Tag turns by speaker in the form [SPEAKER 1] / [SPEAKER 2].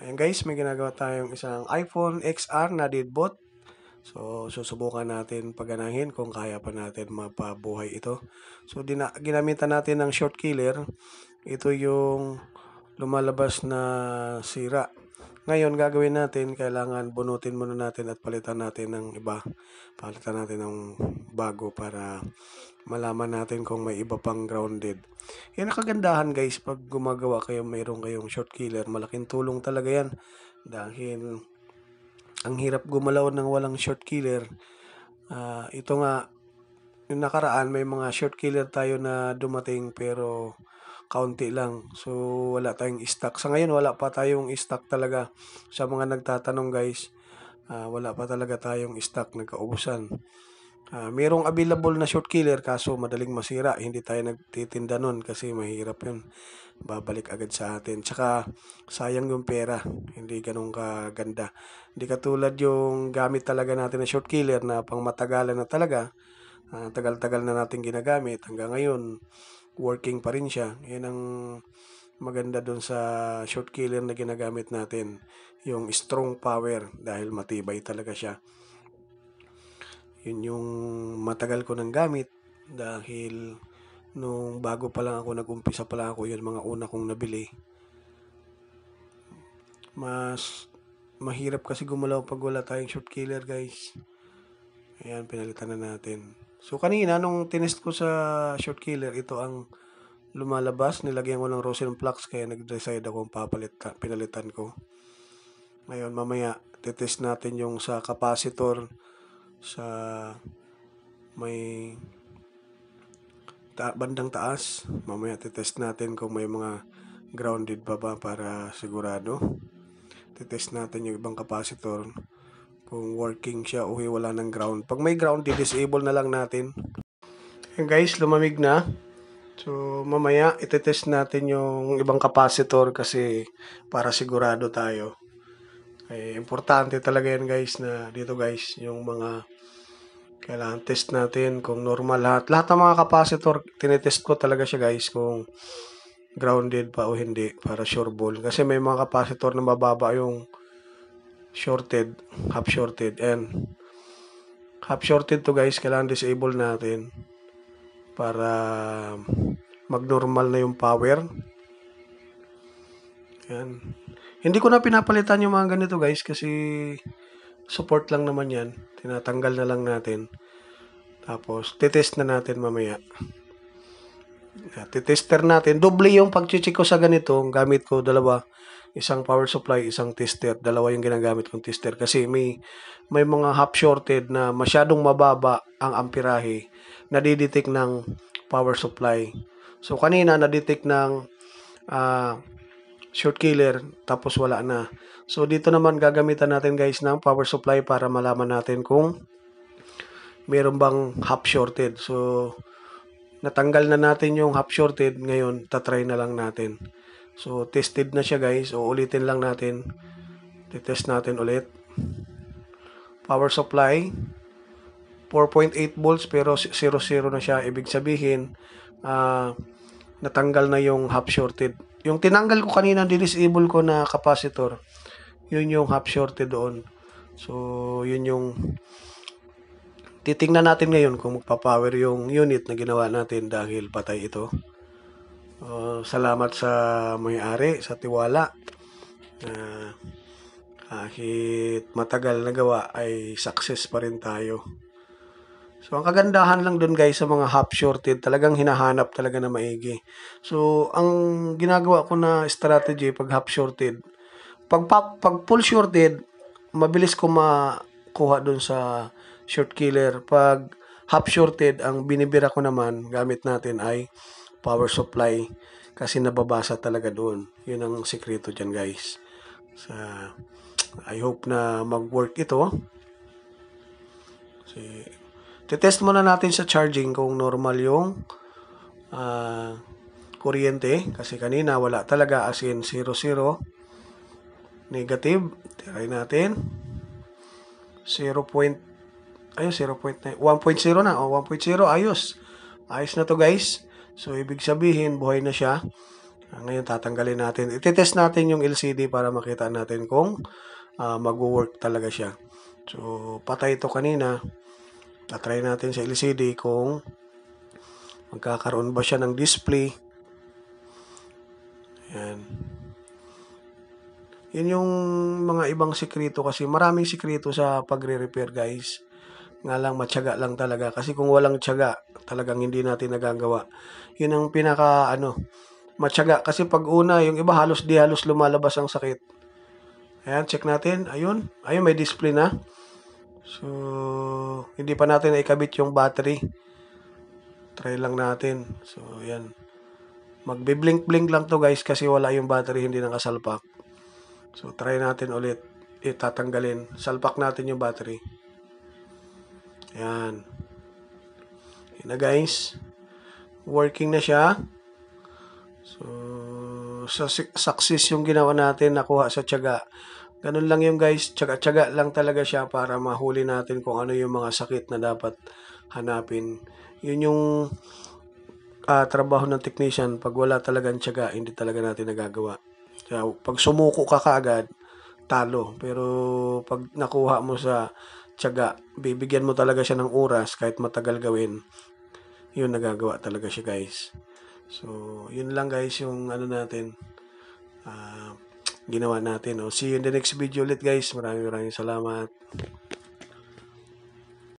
[SPEAKER 1] Ayan guys, may ginagawa tayong isang iPhone XR na deadbot. So, susubukan natin paganahin kung kaya pa natin mapabuhay ito. So, dina- ginamitan natin ng short killer. Ito yung lumalabas na sira. Ngayon, gagawin natin, kailangan bunutin muna natin at palitan natin ng iba. Palitan natin ng bago para malaman natin kung may iba pang grounded. Yan ang kagandahan guys, pag gumagawa kayo, mayroon kayong short killer, malaking tulong talaga yan. Dahil ang hirap gumalaw ng walang short killer. Ah, ito nga, yung nakaraan, may mga short killer tayo na dumating pero kaunti lang. So, wala tayong stock. Sa ngayon, wala pa tayong stock talaga. Sa mga nagtatanong guys, ah, wala pa talaga tayong stock, nagkaubusan. Ah, merong available na short killer kaso madaling masira. Hindi tayo nagtitinda nun kasi mahirap yun. Babalik agad sa atin. Tsaka sayang yung pera. Hindi ganun kaganda. Hindi katulad yung gamit talaga natin na short killer na pang matagalan na talaga. Ah, tagal-tagal na natin ginagamit. Hanggang ngayon, working pa rin siya. Yan ang maganda doon sa short killer na ginagamit natin. Yung strong power dahil matibay talaga siya. Yun yung matagal ko nang gamit dahil nung bago pa lang ako nag-umpisa pa lang ako yun mga una kong nabili. Mas mahirap kasi gumalaw pag wala tayong short killer guys. Ayan, pinalitan na natin. So kanina nung tinest ko sa short killer, ito ang lumalabas. Nilagyan ko ng rosin flux kaya nag-decide ako kung papalit, pinalitan ko. Ngayon mamaya titest natin yung sa capacitor sa may ta- bandang taas. Mamaya titest natin kung may mga grounded pa ba para sigurado. Titest natin yung ibang capacitor kung working siya o wala ng ground. Pag may ground, disable na lang natin. Ayan guys, lumamig na. So, mamaya, itetest natin yung ibang capacitor kasi para sigurado tayo. Eh, importante talaga yan guys na dito guys, yung mga kailangan test natin kung normal lahat. Lahat ng mga capacitor, tinetest ko talaga siya guys kung grounded pa o hindi para sure ball. Kasi may mga capacitor na mababa yung shorted, half shorted and half shorted to guys, kailangan disable natin para mag-normal na yung power. Yan. Hindi ko na pinapalitan yung mga ganito guys kasi support lang naman yan. Tinatanggal na lang natin. Tapos, titest na natin mamaya. Titester natin. Doble yung pag-check ko sa ganito. Gamit ko dalawa. Isang power supply, isang tester. Dalawa yung ginagamit kong tester. Kasi may, may mga half shorted na masyadong mababa ang amperahe. Nadidetect ng power supply. So, kanina nadetect ng ah short killer tapos wala na. So dito naman gagamitan natin guys ng power supply para malaman natin kung meron bang half shorted. So natanggal na natin yung half shorted, ngayon tatry na lang natin. So tested na siya guys. O ulitin lang natin. Titest natin ulit. Power supply 4.8 volts pero 0 0 na siya. Ibig sabihin ah natanggal na yung half shorted. Yung tinanggal ko kanina, disable ko na capacitor, yun yung half shorted doon. So, yun yung titingnan natin ngayon kung magpa-power yung unit na ginawa natin dahil patay ito. Uh, salamat sa may-ari, sa tiwala. Uh, kahit matagal na gawa ay success pa rin tayo. So, ang kagandahan lang dun guys sa mga half shorted, talagang hinahanap talaga na maigi. So, ang ginagawa ko na strategy pag half shorted, pag, pag, full shorted, mabilis ko makuha dun sa short killer. Pag half shorted, ang binibira ko naman gamit natin ay power supply kasi nababasa talaga doon. Yun ang sikreto dyan guys. Sa, I hope na mag-work ito. Si, Titest muna natin sa charging kung normal yung uh, kuryente. Kasi kanina wala talaga as in 0, 0. Negative. Try natin. 0. Ayos, 0.9. 1.0 na. O, 1.0. Ayos. Ayos na to guys. So, ibig sabihin, buhay na siya. Ah, ngayon tatanggalin natin. Ititest natin yung LCD para makita natin kung ah, mag-work talaga siya. So, patay ito kanina. Tatry natin sa LCD kung magkakaroon ba siya ng display. Ayan. Yun yung mga ibang sikreto kasi maraming sikreto sa pagre-repair guys. Nga lang matyaga lang talaga kasi kung walang tiyaga talagang hindi natin nagagawa. Yun ang pinaka ano matyaga kasi pag una yung iba halos di halos lumalabas ang sakit. Ayan, check natin. Ayun. Ayun, may display na. So, hindi pa natin naikabit yung battery. Try lang natin. So, ayan. Magbi-blink-blink lang to guys kasi wala yung battery, hindi nakasalpak. So, try natin ulit. Itatanggalin. Salpak natin yung battery. Ayan. Ayan na guys. Working na siya. So, sa success yung ginawa natin, nakuha sa tiyaga. Ganun lang yung guys, tiyaga-tiyaga lang talaga siya para mahuli natin kung ano yung mga sakit na dapat hanapin. Yun yung ah, trabaho ng technician. Pag wala talagang tiyaga, hindi talaga natin nagagawa. Kaya pag sumuko ka kaagad, talo. Pero pag nakuha mo sa tiyaga, bibigyan mo talaga siya ng oras kahit matagal gawin. Yun nagagawa talaga siya guys. So, yun lang guys yung ano natin. ah, ginawa natin. Oh. See you in the next video ulit guys. Maraming maraming salamat.